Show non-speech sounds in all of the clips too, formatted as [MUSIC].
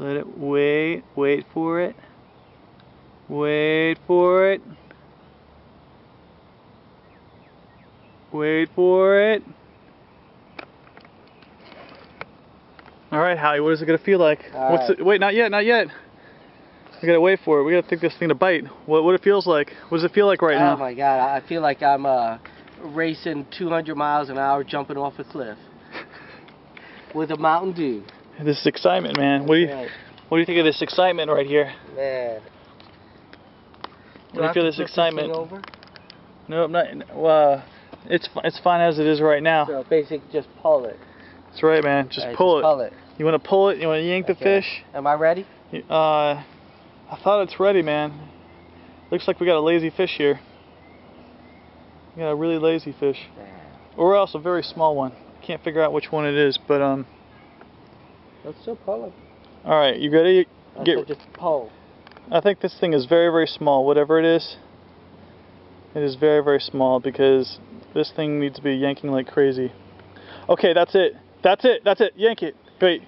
Let it wait, wait for it. Wait for it. Wait for it. Alright, Howie, what is it going to feel like? All What's right. it? Wait, not yet, not yet. We gotta wait for it. We gotta think this thing to bite. What what it feels like? What does it feel like right oh now? Oh my god, I I feel like I'm uh, racing 200 miles an hour jumping off a cliff. [LAUGHS] With a Mountain Dew. This is excitement, man. What do you what do you think of this excitement right here? Man. What do you feel this excitement? Over? No, I'm not. Uh, it's it's fine as it is right now. So basically just pull it. That's right, man. Just Right, pull it. pull it. You want to pull it? You want to yank the fish? Am I ready? You- Uh, I thought it's ready, man. Looks like we got a lazy fish here. We got a really lazy fish, or else a very small one. Can't figure out which one it is, but um. Let's still pull it. All right, you ready? I Get- just pull. I think this thing is very, very small. Whatever it is, it is very, very small because this thing needs to be yanking like crazy. Okay, that's it. That's it. That's it. Yank it. Wait.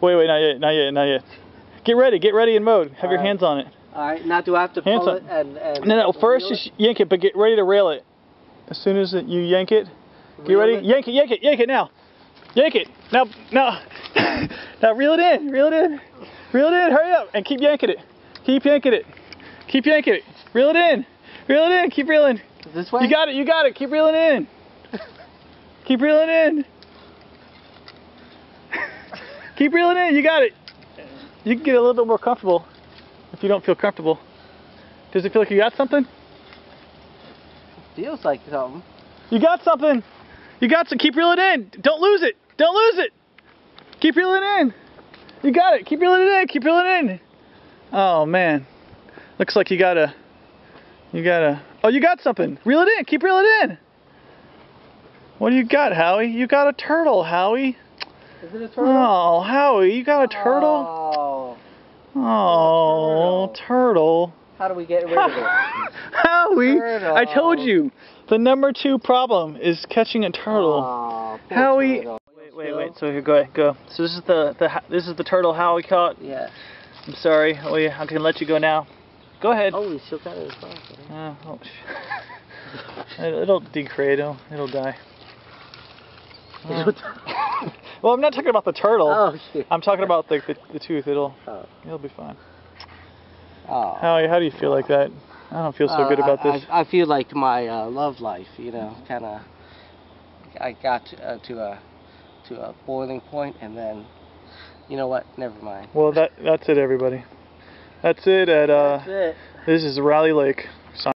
Wait, wait, not yet. Not yet. Not yet. Get ready. Get ready in mode. Have your Alright. hands on it. Alright, now do I have to Hands pull up. it and, and No, no. First, reel it? just yank it, but get ready to rail it. As soon as you yank it, get Reel ready. it? Yank it. Yank it. Yank it now. Yank it. Now, now, now. Reel it in. Reel it in. Reel it in. Hurry up and keep yanking it. Keep yanking it. Keep yanking it. Reel it in. Reel it in. Keep reeling. This way? You got it. You got it. Keep reeling in. [LAUGHS] Keep reeling in. Keep reeling in. You got it. You can get a little bit more comfortable if you don't feel comfortable. Does it feel like you got something? It Feels like something. You got something. You got some. Keep reeling in. Don't lose it. Don't lose it. Keep reeling in. You got it. Keep reeling it in. Keep reeling it in. Oh man, looks like you got a, You got a. Oh, you got something. Reel it in. Keep reeling it in. What do you got, Howie? You got a turtle, Howie. Is it a turtle? Oh, Howie, you got a turtle. Oh. Oh, turtle. How do we get rid of it? [LAUGHS] Howie, Turtle. I told you. The number two problem is catching a turtle. Oh, Howie- turtle. So here, go ahead, go. So this is the the this is the turtle Howie caught. Yeah. I'm sorry. Oh yeah, I can let you go now. Go ahead. Oh, we still got it as well. Uh, oh, [LAUGHS] it'll degrade. It'll it'll die. Uh, [LAUGHS] well, I'm not talking about the turtle. oh, shit. I'm talking about the, the the tooth. It'll Oh. it'll be fine. Oh. Howie, how do you feel like that? I don't feel so Uh, good about I, this. I, I feel like my uh, love life, you know, kind of. I got to, uh, to a to a boiling point, and then, you know what? Never mind. Well, that that's it, everybody. That's it at uh. That's it. This is Raleigh Lake.